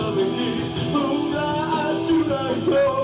loving you. Oh, I should I go?